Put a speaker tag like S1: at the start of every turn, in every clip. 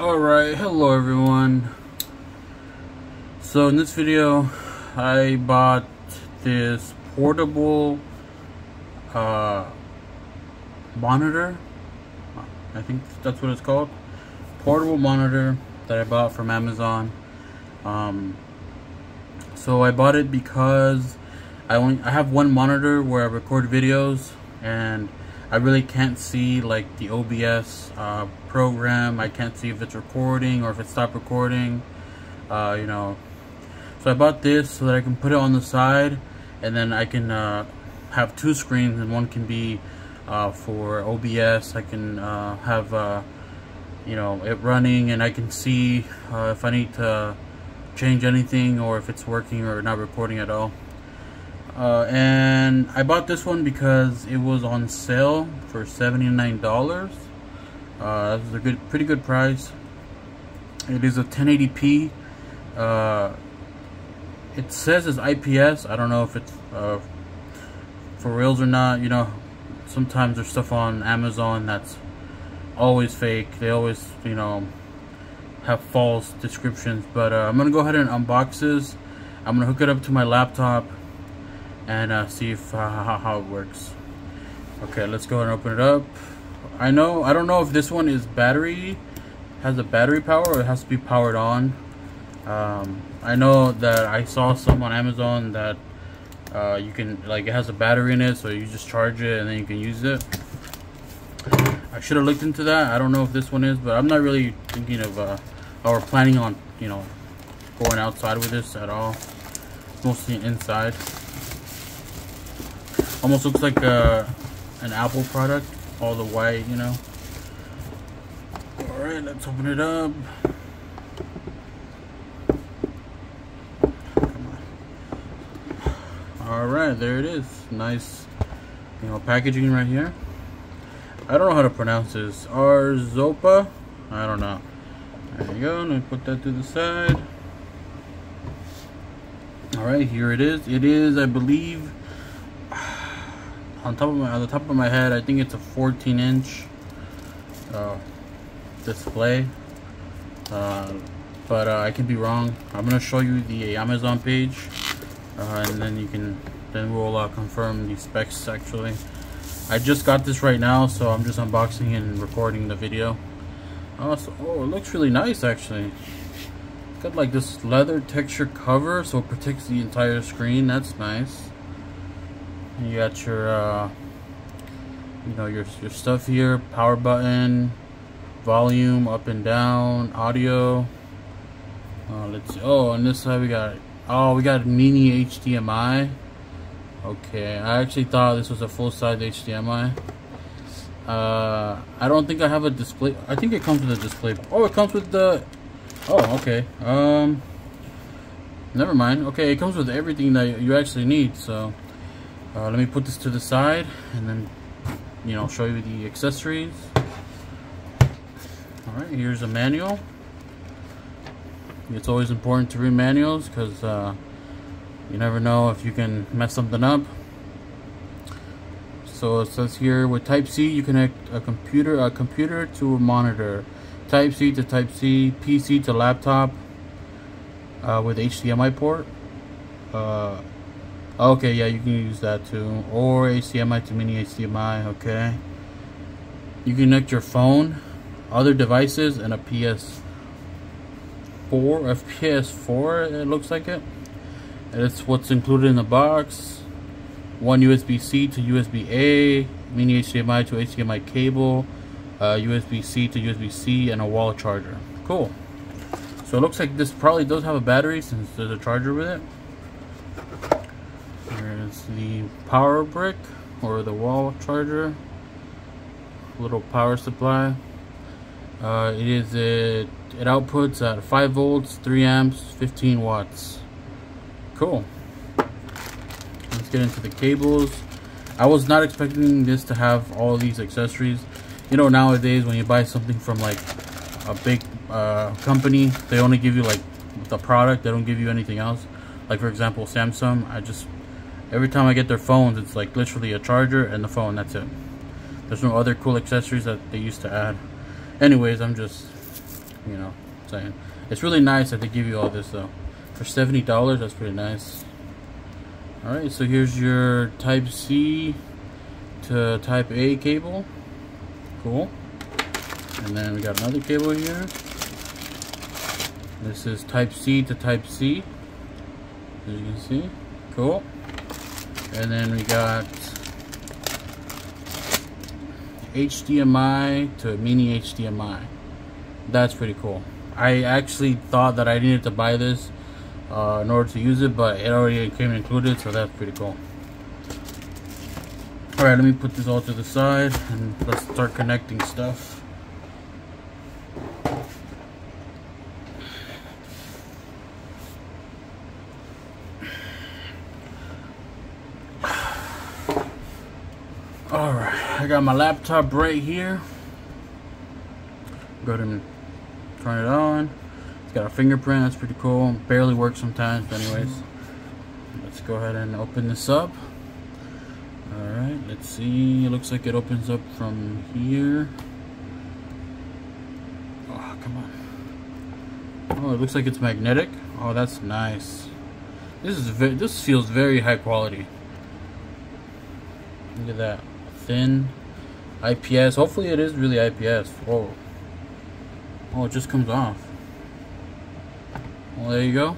S1: Alright, hello everyone. So in this video, I bought this portable uh, monitor. I think that's what it's called. Portable monitor that I bought from Amazon. Um, so I bought it because I only I have one monitor where I record videos and I really can't see like the OBS uh, program. I can't see if it's recording or if it stopped recording. Uh, you know, so I bought this so that I can put it on the side, and then I can uh, have two screens, and one can be uh, for OBS. I can uh, have uh, you know it running, and I can see if I need to change anything or if it's working or not recording at all. Uh, and I bought this one because it was on sale for $79. Uh, this is a good, pretty good price. It is a 1080p. Uh, it says it's IPS. I don't know if it's uh, for reals or not. You know, sometimes there's stuff on Amazon that's always fake. They always, you know, have false descriptions. But uh, I'm gonna go ahead and unbox this. I'm gonna hook it up to my laptop and uh, see if uh, how, it works. Okay, let's go and open it up. I know, I don't know if this one is battery, has a battery power or it has to be powered on. Um, I know that I saw some on Amazon that uh, you can, like it has a battery in it, so you just charge it and then you can use it. I should have looked into that. I don't know if this one is, but I'm not really thinking of, uh, or planning on, you know, going outside with this at all. Mostly inside. Almost looks like uh, an Apple product, all the white, you know. Alright, let's open it up. Alright, there it is. Nice, you know, packaging right here. I don't know how to pronounce this. Arzopa? I don't know. There you go. Let me put that to the side. Alright, here it is. It is, I believe, on top of my on the top of my head I think it's a 14 inch uh, display. Uh, but uh, I can be wrong. I'm gonna show you the Amazon page uh, and then you can then we'll uh, confirm the specs actually. I just got this right now so I'm just unboxing and recording the video. Oh, so, oh it looks really nice actually. Got like this leather texture cover so it protects the entire screen. That's nice you got your, uh, you know, your, your stuff here, power button, volume up and down, audio. Uh, let's. Oh, on this side we got, oh, we got mini HDMI. Okay, I actually thought this was a full-size HDMI. Uh, I don't think I have a display. I think it comes with a display. Oh, it comes with the. Oh, okay. Um, never mind. Okay, it comes with everything that you actually need. So, uh, let me put this to the side and then, you know, show you the accessories. Alright, here's a manual. It's always important to read manuals because uh, you never know if you can mess something up. So it says here with Type C you connect a computer a computer to a monitor. Type C to Type C, PC to laptop uh, with HDMI port. Uh, Okay, yeah, you can use that too. Or HDMI to mini HDMI, okay. You connect your phone, other devices, and a PS4, FPS4, it looks like it. And it's what's included in the box. One USB-C to USB-A, mini HDMI to HDMI cable, uh, USB-C to USB-C, and a wall charger. Cool. So it looks like this probably does have a battery since there's a charger with it the power brick or the wall charger little power supply. Uh, it is a, it outputs at 5 volts 3 amps 15 watts. Cool. Let's get into the cables. I was not expecting this to have all these accessories. You know nowadays when you buy something from like a big uh, company they only give you like the product they don't give you anything else. Like for example Samsung I just Every time I get their phones, it's like literally a charger and the phone, that's it. There's no other cool accessories that they used to add. Anyways, I'm just you know, saying. It's really nice that they give you all this though. For $70, that's pretty nice. Alright, so here's your Type C to Type A cable. Cool. And then we got another cable here. This is Type C to Type C. As you can see. Cool. And then we got HDMI to mini HDMI. That's pretty cool. I actually thought that I needed to buy this uh, in order to use it, but it already came included, so that's pretty cool. Alright, let me put this all to the side and let's start connecting stuff. Alright, I got my laptop right here. Go ahead and turn it on. It's got a fingerprint, that's pretty cool. Barely works sometimes, but anyways. Let's go ahead and open this up. Alright, let's see. It looks like it opens up from here. Oh, come on. Oh, it looks like it's magnetic. Oh, that's nice. This is this feels very high quality. Look at that thin IPS. Hopefully it is really IPS. Whoa. Oh, it just comes off. Well, there you go.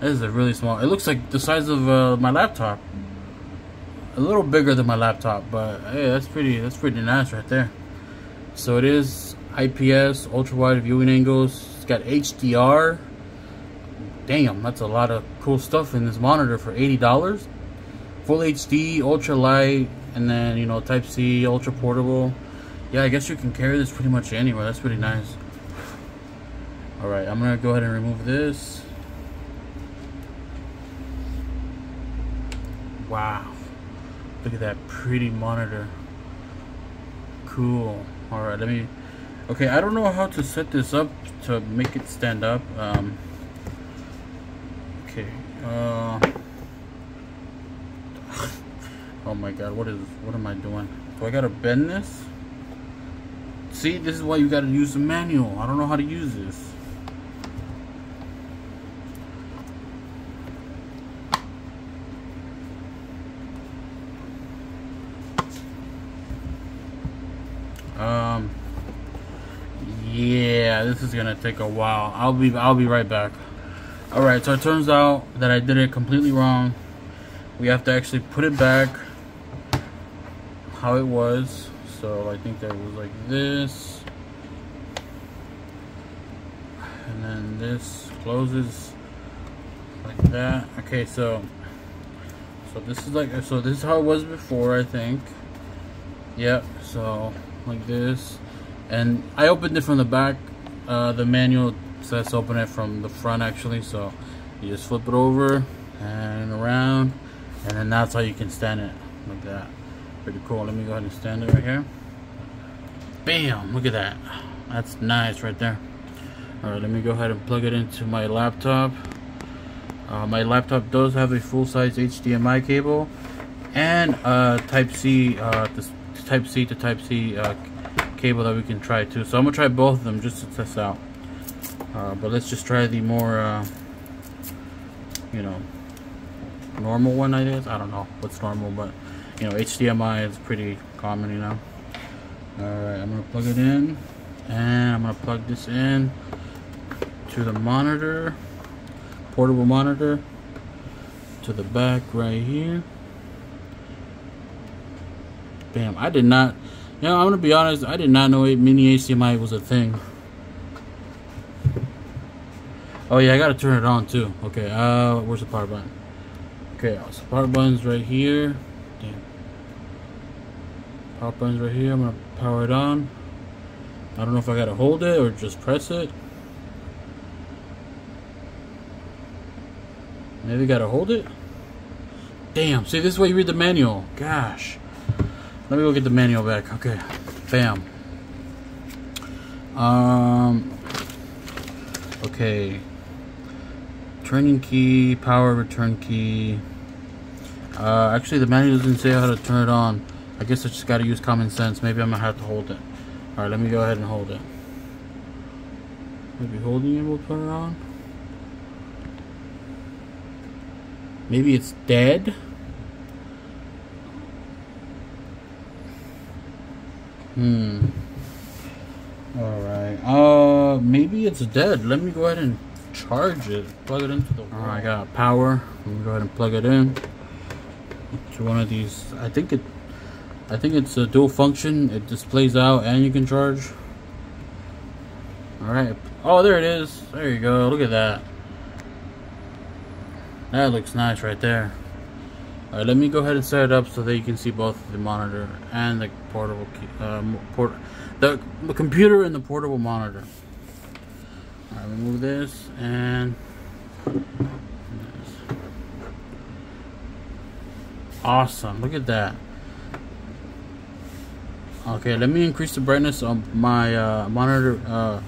S1: This is a really small. It looks like the size of uh, my laptop. A little bigger than my laptop, but hey, that's pretty. That's pretty nice right there. So it is IPS, ultra wide viewing angles. It's got HDR. Damn, that's a lot of cool stuff in this monitor for eighty dollars. Full HD, ultra light, and then you know type c ultra portable. Yeah i guess you can carry this pretty much anywhere. That's pretty nice. All right i'm gonna go ahead and remove this. Wow. Look at that pretty monitor. Cool. All right let me okay i don't know how to set this up to make it stand up. Um okay uh Oh my god, what is what am I doing? Do I gotta bend this? See, this is why you gotta use the manual. I don't know how to use this. Um yeah, this is gonna take a while. I'll be I'll be right back. Alright, so it turns out that I did it completely wrong. We have to actually put it back how it was. So I think that was like this. And then this closes like that. Okay, so so this is like so this is how it was before, I think. Yep, so like this. And I opened it from the back. Uh, the manual says open it from the front actually, so you just flip it over and around and then that's how you can stand it like that pretty cool. Let me go ahead and stand it right here. Bam! Look at that. That's nice right there. Alright, let me go ahead and plug it into my laptop. Uh, my laptop does have a full-size HDMI cable and uh, Type-C, uh, Type-C to Type-C uh, cable that we can try too. So I'm gonna try both of them just to test out. Uh, but let's just try the more, uh, you know, normal one. I guess I don't know what's normal, but you know HDMI is pretty common you know. Alright I'm gonna plug it in and I'm gonna plug this in to the monitor portable monitor to the back right here. Bam I did not you know I'm gonna be honest I did not know mini HDMI was a thing. Oh yeah I gotta turn it on too. Okay uh where's the power button? Okay so power button's right here Button's right here. I'm gonna power it on. I don't know if I gotta hold it or just press it. Maybe gotta hold it. Damn, see this is why you read the manual. Gosh. Let me go get the manual back. Okay. Bam. Um Okay. Turning key, power return key. Uh, actually, the manual doesn't say how to turn it on. I guess I just gotta use common sense. Maybe I'm gonna have to hold it. Alright, let me go ahead and hold it. Maybe holding it will put it on. Maybe it's dead. Hmm. Alright. Uh, maybe it's dead. Let me go ahead and charge it. Plug it into the wall. Alright, I got power. Let me go ahead and plug it in. To one of these. I think it I think it's a dual function. It displays out and you can charge. Alright. Oh, there it is. There you go. Look at that. That looks nice right there. Alright, let me go ahead and set it up so that you can see both the monitor and the portable uh, port the, computer and the portable monitor. Alright, remove this and awesome. Look at that. Okay, let me increase the brightness of my uh, monitor, uh,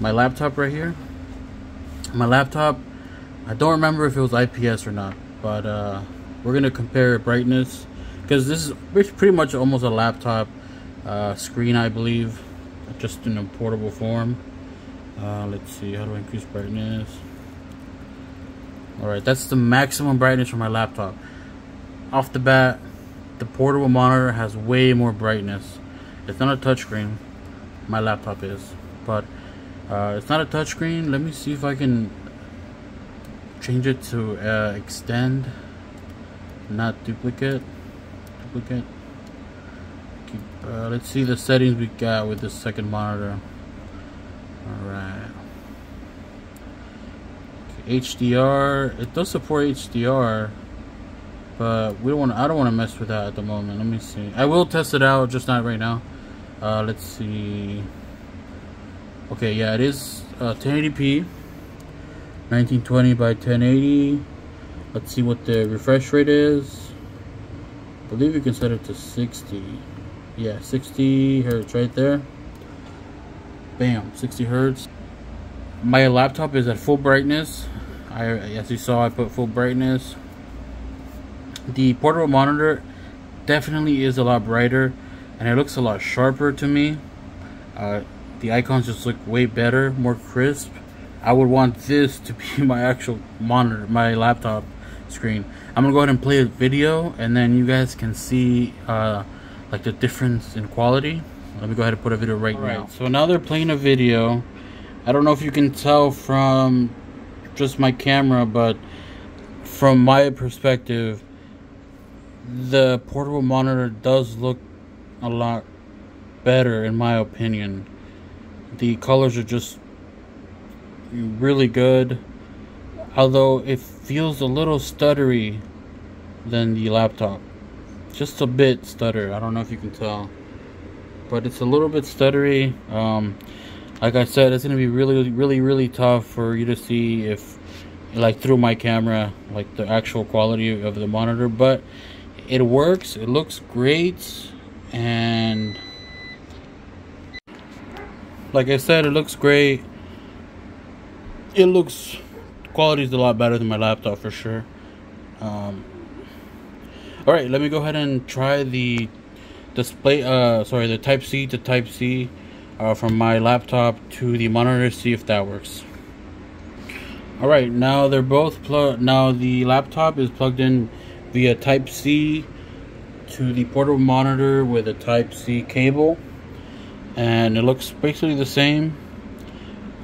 S1: my laptop right here. My laptop, I don't remember if it was IPS or not, but uh, we're gonna compare brightness because this is pretty much almost a laptop uh, screen, I believe, just in a portable form. Uh, let's see, how do I increase brightness? Alright, that's the maximum brightness for my laptop. Off the bat, the portable monitor has way more brightness. It's not a touchscreen. My laptop is. But uh, it's not a touchscreen. Let me see if I can change it to uh, extend, not duplicate. Duplicate. Keep, uh, let's see the settings we got with the second monitor. Alright. HDR. It does support HDR but we don't want I don't want to mess with that at the moment let me see I will test it out just not right now uh, let's see. Okay yeah it is uh, 1080p 1920 by 1080 let's see what the refresh rate is. I believe you can set it to 60 yeah 60 hertz right there. Bam 60 hertz. My laptop is at full brightness. I as you saw I put full brightness. The portable monitor definitely is a lot brighter and it looks a lot sharper to me. Uh, the icons just look way better, more crisp. I would want this to be my actual monitor, my laptop screen. I'm gonna go ahead and play a video and then you guys can see uh, like the difference in quality. Let me go ahead and put a video right, right now. So now they're playing a video. I don't know if you can tell from just my camera, but from my perspective, the portable monitor does look a lot better in my opinion. The colors are just really good. Although it feels a little stuttery than the laptop. Just a bit stutter. I don't know if you can tell. But it's a little bit stuttery. Um, like I said, it's going to be really, really, really tough for you to see if, like through my camera, like the actual quality of the monitor. But it works. It looks great and like I said it looks great. It looks quality is a lot better than my laptop for sure. Um, all right let me go ahead and try the display uh sorry the type C to type C uh, from my laptop to the monitor see if that works. All right now they're both plug now the laptop is plugged in via type C to the portable monitor with a type C cable. And it looks basically the same.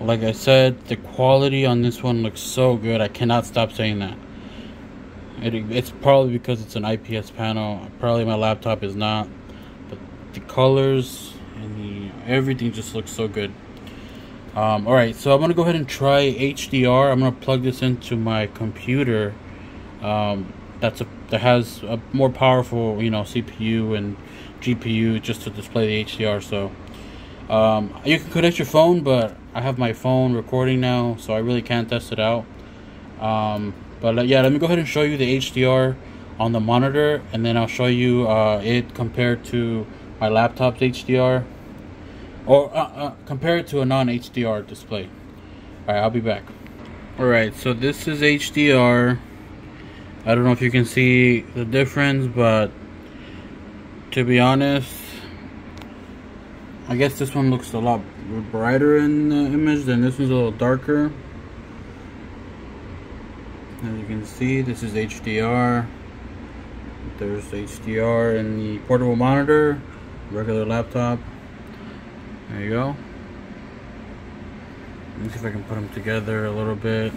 S1: Like I said the quality on this one looks so good I cannot stop saying that. It, it's probably because it's an IPS panel. Probably my laptop is not. But the colors and the everything just looks so good. Um, alright so I'm gonna go ahead and try HDR I'm gonna plug this into my computer. Um, that's a that has a more powerful you know CPU and GPU just to display the HDR so um, you can connect your phone but I have my phone recording now so I really can't test it out. Um, but uh, yeah let me go ahead and show you the HDR on the monitor and then I'll show you uh, it compared to my laptop's HDR or uh, uh, compared to a non-HDR display. Alright I'll be back. Alright so this is HDR I don't know if you can see the difference, but to be honest, I guess this one looks a lot brighter in the image than this one's a little darker. As you can see, this is HDR. There's HDR in the portable monitor, regular laptop. There you go. Let me see if I can put them together a little bit.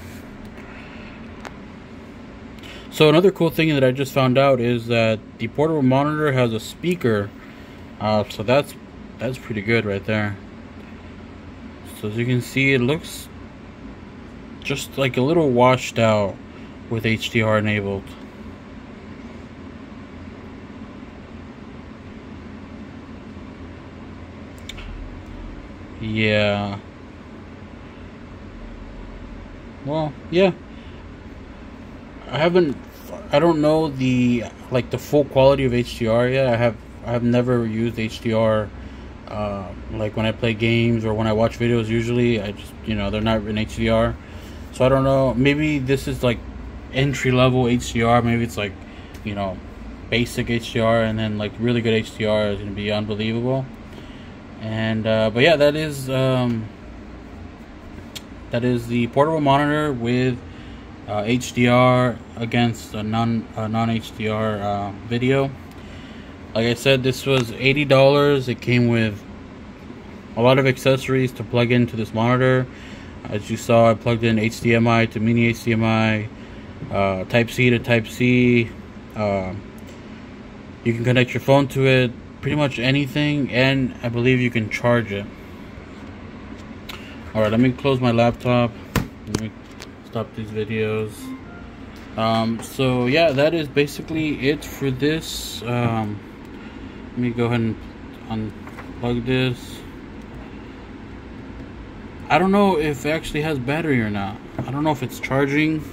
S1: So another cool thing that I just found out is that the portable monitor has a speaker. Uh, so that's that's pretty good right there. So as you can see, it looks just like a little washed out with HDR enabled. Yeah. Well, yeah. I haven't I don't know the like the full quality of HDR yet. I have I have never used HDR uh, like when I play games or when I watch videos usually I just you know they're not in HDR. So I don't know. Maybe this is like entry level HDR. Maybe it's like, you know, basic HDR, and then like really good HDR is gonna be unbelievable. And uh, but yeah, that is um, that is the portable monitor with uh, HDR against a non a non HDR uh, video. Like I said, this was eighty dollars. It came with a lot of accessories to plug into this monitor. As you saw, I plugged in HDMI to mini HDMI, uh, Type C to Type C. Uh, you can connect your phone to it, pretty much anything, and I believe you can charge it. Alright, let me close my laptop. Stop these videos. Um, so yeah, that is basically it for this. Um, let me go ahead and unplug this. I don't know if it actually has battery or not. I don't know if it's charging.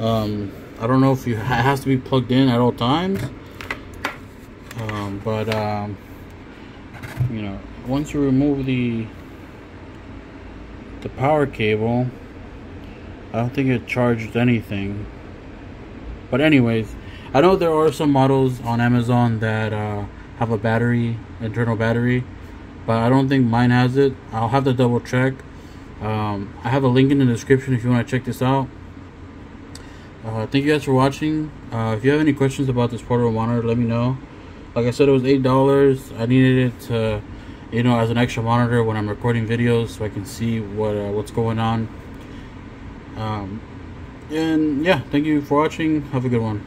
S1: Um, I don't know if you, it has to be plugged in at all times. Um, but, um, you know, once you remove the, the power cable, I don't think it charged anything. But anyways, I know there are some models on Amazon that uh, have a battery, internal battery, but I don't think mine has it. I'll have to double check. Um, I have a link in the description if you want to check this out. Uh, thank you guys for watching. Uh, if you have any questions about this portable monitor, let me know. Like I said, it was $8. I needed it to, you know, as an extra monitor when I'm recording videos so I can see what uh, what's going on. Um, and yeah, thank you for watching. Have a good one.